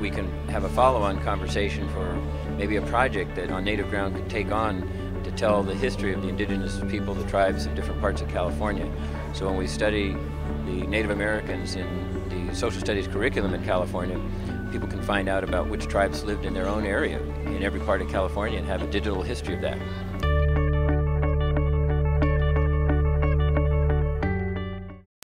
we can have a follow-on conversation for maybe a project that on native ground could take on to tell the history of the indigenous people, the tribes of different parts of California. So when we study the Native Americans in the social studies curriculum in California, people can find out about which tribes lived in their own area in every part of California and have a digital history of that.